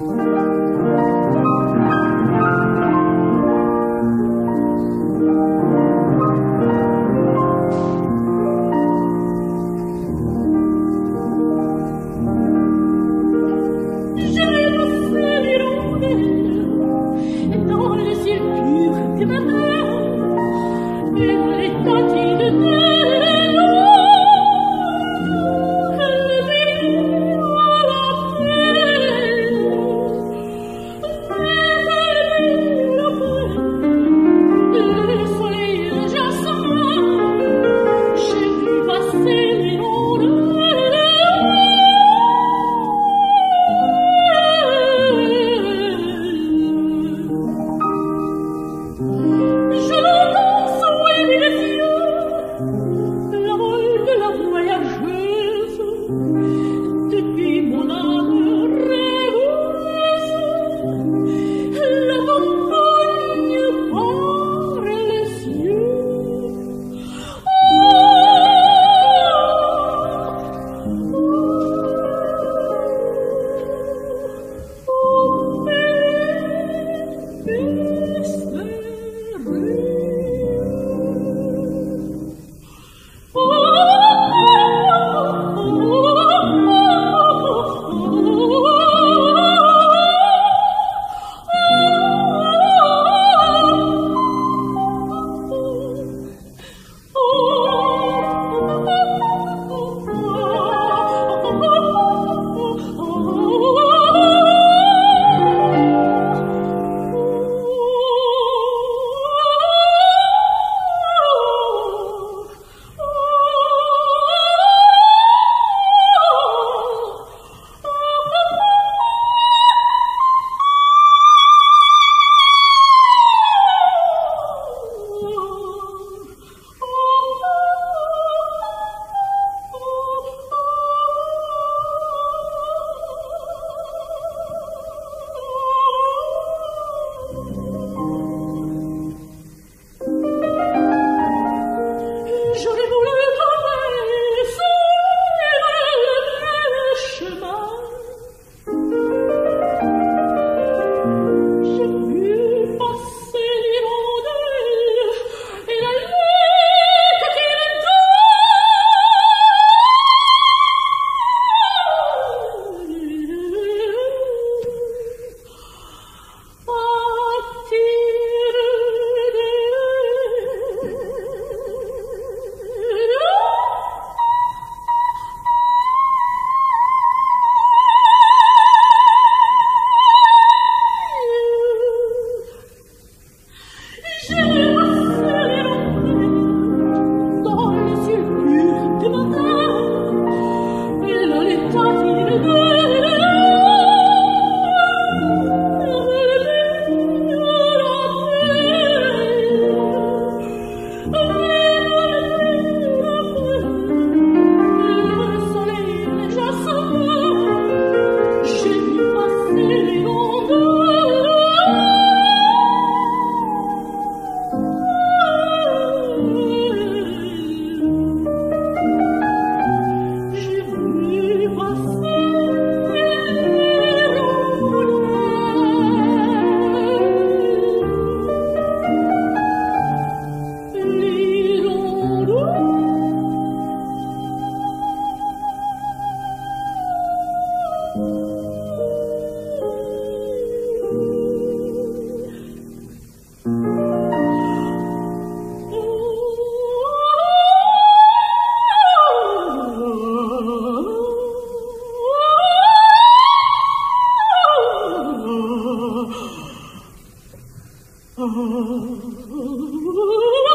thank you por Oh.